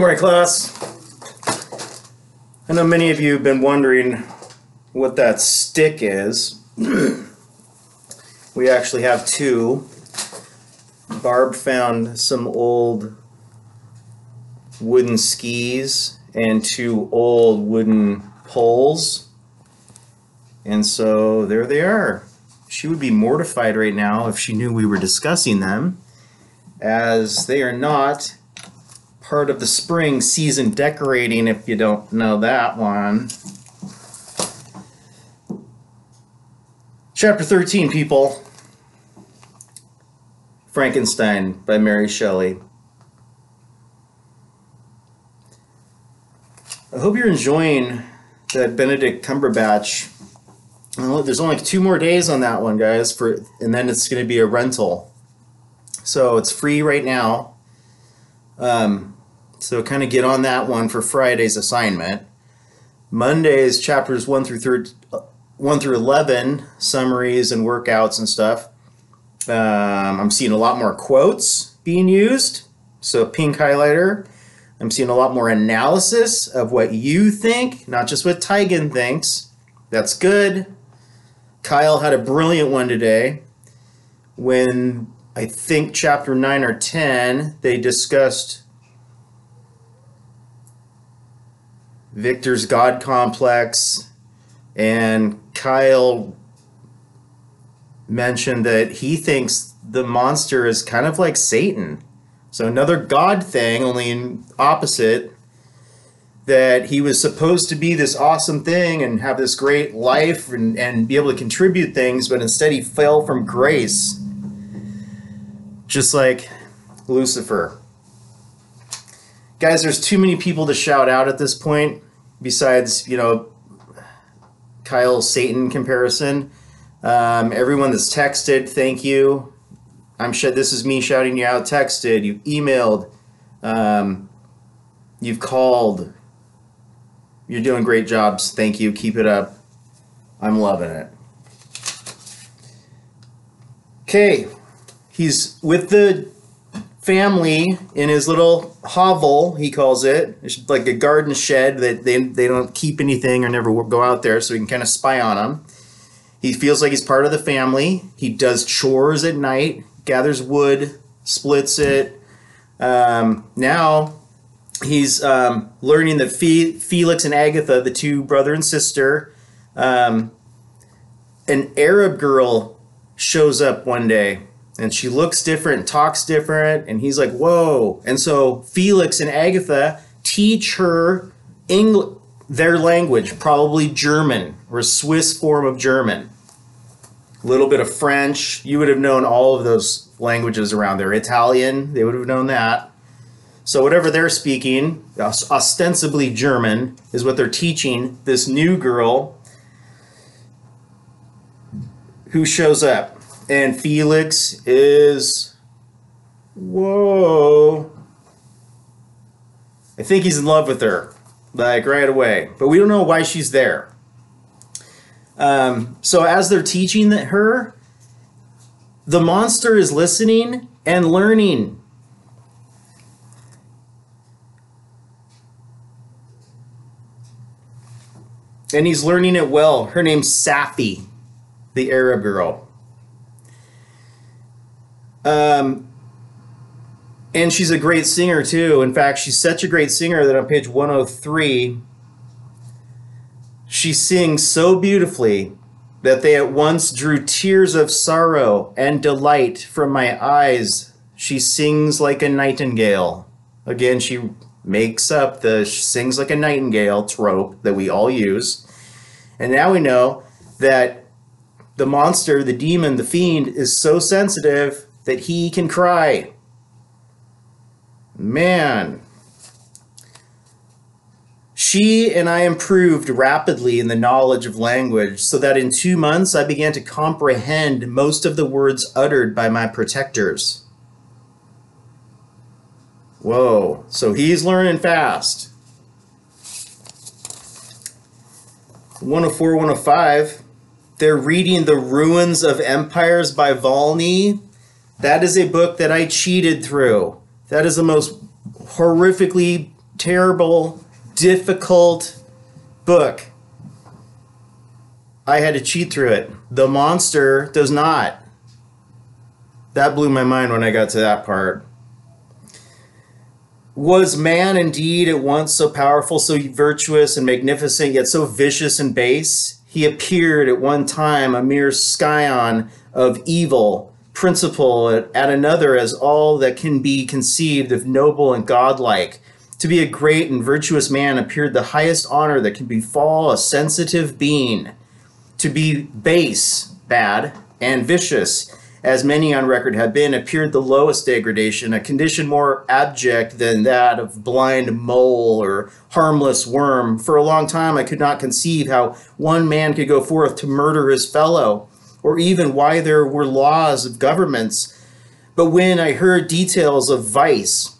Good morning, class. I know many of you have been wondering what that stick is. we actually have two. Barb found some old wooden skis and two old wooden poles. And so there they are. She would be mortified right now if she knew we were discussing them, as they are not part of the spring season decorating, if you don't know that one. Chapter 13, people. Frankenstein by Mary Shelley. I hope you're enjoying that Benedict Cumberbatch. There's only two more days on that one, guys, for and then it's going to be a rental. So it's free right now. Um, so kind of get on that one for Friday's assignment. Monday's chapters one through third, one through eleven summaries and workouts and stuff. Um, I'm seeing a lot more quotes being used. So pink highlighter. I'm seeing a lot more analysis of what you think, not just what Tigan thinks. That's good. Kyle had a brilliant one today when I think chapter 9 or 10 they discussed Victor's God complex and Kyle mentioned that he thinks the monster is kind of like Satan. So another God thing, only in opposite. That he was supposed to be this awesome thing and have this great life and, and be able to contribute things, but instead he fell from grace. Just like Lucifer. Guys, there's too many people to shout out at this point, besides, you know, Kyle Satan comparison. Um, everyone that's texted, thank you. I'm sure this is me shouting you out. Texted, you've emailed, um, you've called. You're doing great jobs. Thank you. Keep it up. I'm loving it. Okay, he's with the family in his little hovel. He calls it. It's like a garden shed that they they don't keep anything or never go out there, so he can kind of spy on them. He feels like he's part of the family. He does chores at night, gathers wood, splits it. Um, now he's um, learning that Fe- Felix and Agatha, the two brother and sister, um, an Arab girl shows up one day and she looks different, talks different, and he's like, "Whoa!" And so Felix and Agatha teach her English, their language, probably German or Swiss form of German. A little bit of French. You would have known all of those languages around there. Italian, they would have known that. So whatever they're speaking, ostensibly German, is what they're teaching this new girl who shows up. And Felix is whoa. I think he's in love with her, like right away. But we don't know why she's there. Um, so as they're teaching her, the monster is listening and learning. And he's learning it well. Her name's Safie, the Arab girl. Um, and she's a great singer too. In fact, she's such a great singer that on page 103, she sings so beautifully that they at once drew tears of sorrow and delight from my eyes. She sings like a nightingale. Again, she makes up the sings like a nightingale trope that we all use. And now we know that the monster, the demon, the fiend is so sensitive that he can cry. Man. She and I improved rapidly in the knowledge of language, so that in two months I began to comprehend most of the words uttered by my protectors. Whoa, so he's learning fast. 104, 105, they're reading The Ruins of Empires by Volney. That is a book that I cheated through. That is the most horrifically terrible, difficult book. I had to cheat through it. The monster does not. That blew my mind when I got to that part. Was man indeed at once so powerful, so virtuous and magnificent, yet so vicious and base? He appeared at one time a mere scion of evil, principle at another as all that can be conceived of noble and godlike. To be a great and virtuous man appeared the highest honor that can befall a sensitive being. To be base, bad, and vicious, as many on record have been, appeared the lowest degradation, a condition more abject than that of blind mole or harmless worm. For a long time, I could not conceive how one man could go forth to murder his fellow, or even why there were laws of governments. But when I heard details of vice,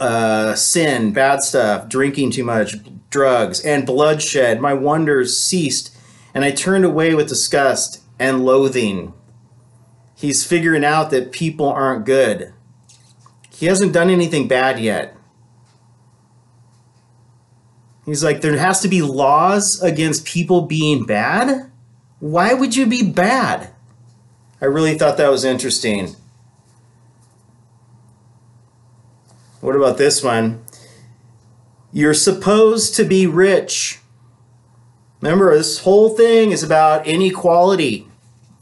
uh, sin, bad stuff, drinking too much, drugs, and bloodshed, my wonders ceased, and I turned away with disgust and loathing. He's figuring out that people aren't good. He hasn't done anything bad yet. He's like, there has to be laws against people being bad? Why would you be bad? I really thought that was interesting. What about this one? You're supposed to be rich. Remember, this whole thing is about inequality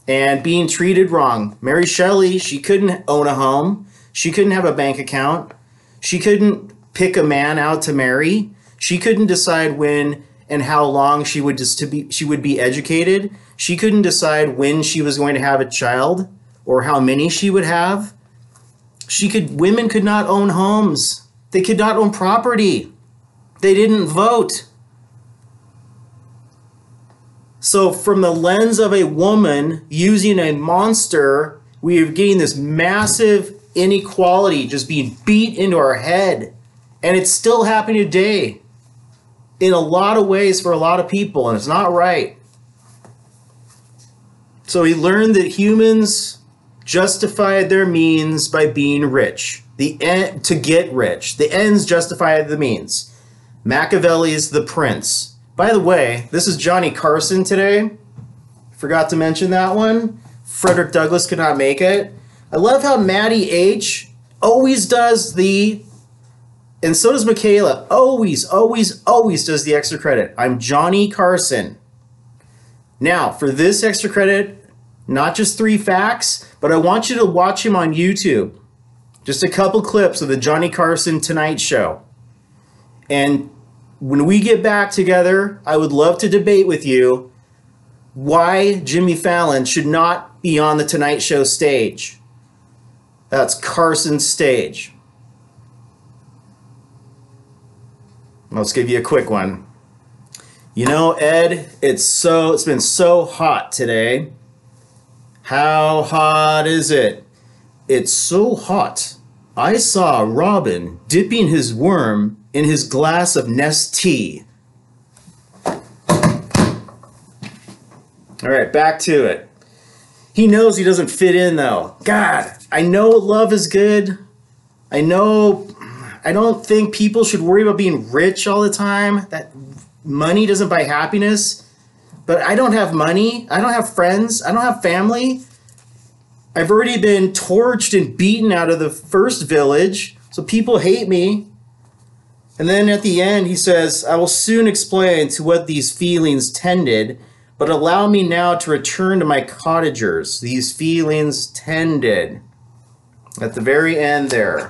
and being treated wrong. Mary Shelley, she couldn't own a home. She couldn't have a bank account. She couldn't pick a man out to marry. She couldn't decide when and how long she would just to be she would be educated. She couldn't decide when she was going to have a child or how many she would have. She could women could not own homes. They could not own property. They didn't vote. So, from the lens of a woman using a monster, we are getting this massive inequality just being beat into our head. And it's still happening today in a lot of ways for a lot of people, and it's not right. So, he learned that humans justified their means by being rich. The to get rich. The ends justify the means. Machiavelli's The Prince by the way, this is Johnny Carson today. Forgot to mention that one. Frederick Douglass could not make it. I love how Maddie H always does the, and so does Michaela, always, always, always does the extra credit. I'm Johnny Carson. Now, for this extra credit, not just three facts, but I want you to watch him on YouTube. Just a couple clips of the Johnny Carson Tonight Show. And when we get back together, I would love to debate with you why Jimmy Fallon should not be on the Tonight Show stage. That's Carson's stage. Let's give you a quick one. You know, Ed, it's so it's been so hot today. How hot is it? It's so hot. I saw Robin dipping his worm in his glass of Nestea. All right, back to it. He knows he doesn't fit in though. God, I know love is good. I know I don't think people should worry about being rich all the time. That money doesn't buy happiness. But I don't have money. I don't have friends. I don't have family. I've already been torched and beaten out of the first village. So people hate me. And then at the end, he says, I will soon explain to what these feelings tended, but allow me now to return to my cottagers. These feelings tended. At the very end there.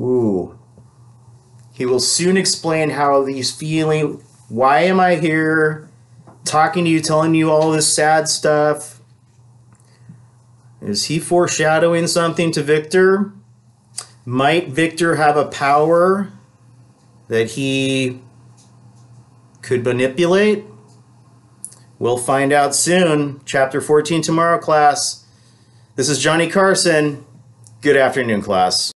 Ooh. He will soon explain how these feelings, why am I here talking to you, telling you all this sad stuff? Is he foreshadowing something to Victor? Might Victor have a power that he could manipulate? We'll find out soon. Chapter 14 tomorrow, class. This is Johnny Carson. Good afternoon, class.